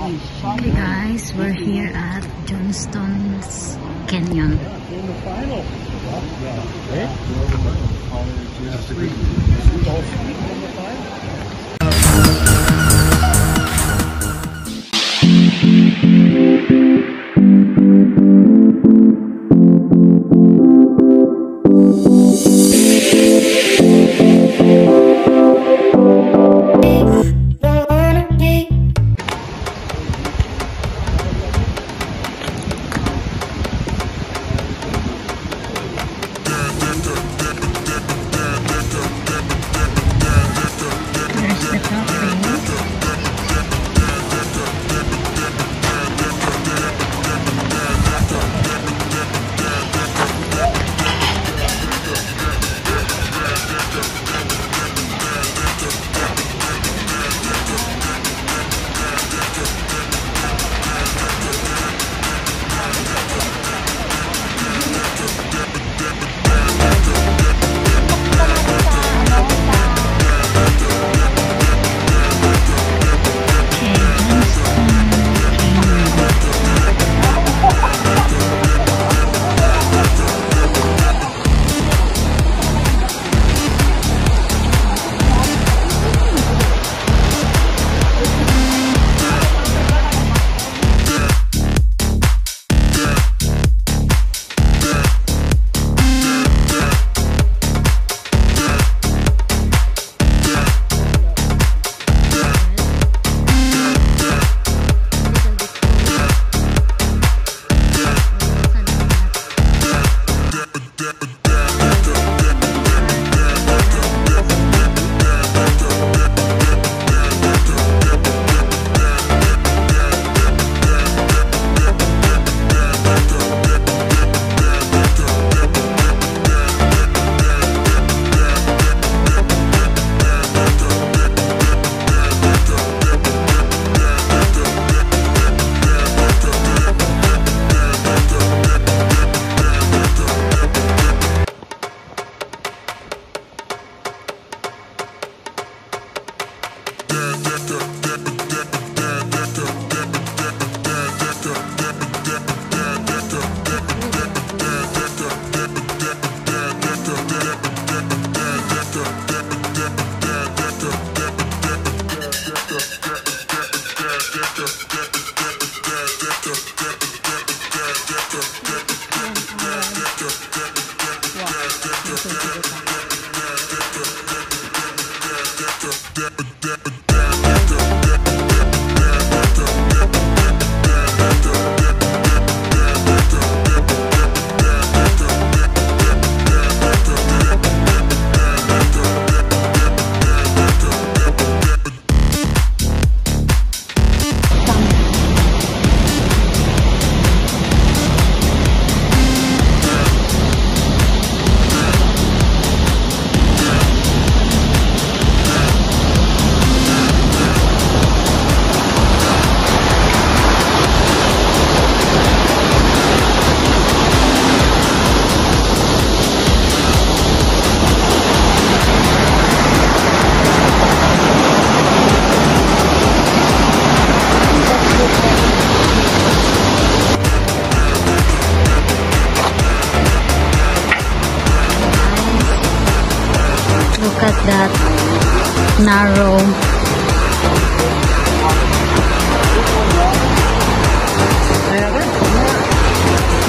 Hey guys, we're here at Johnston's Canyon. In the final. Narrow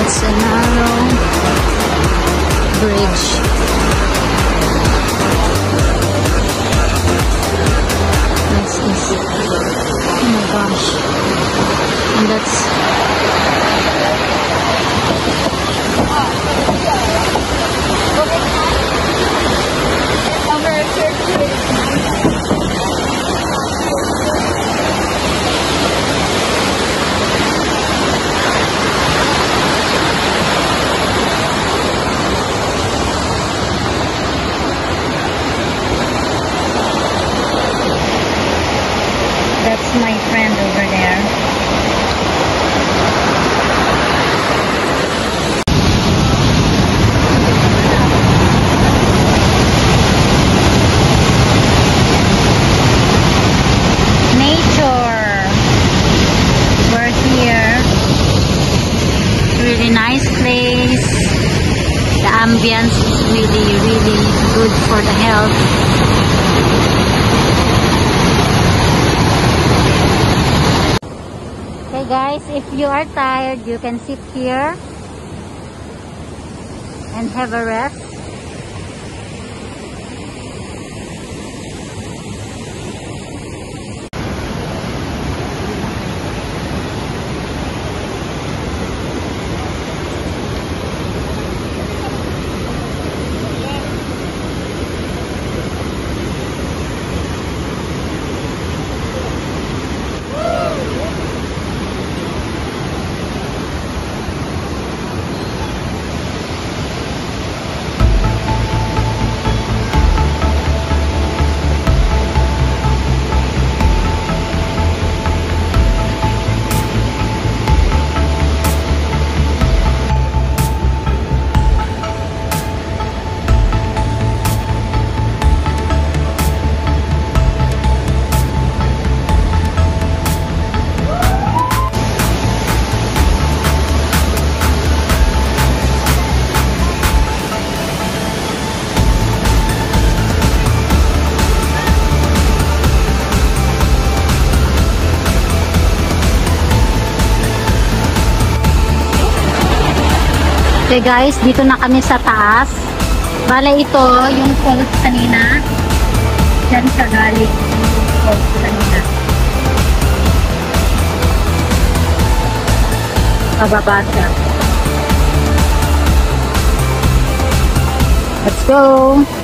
It's a narrow bridge. That's this. Oh my gosh. And that's really, really good for the health. Okay guys, if you are tired, you can sit here and have a rest. Okay guys, dito na kami sa taas. Bale ito, yung falls kanina. Diyan siya galing. Falls kanina. Pababa siya. Let's go!